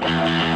Bye.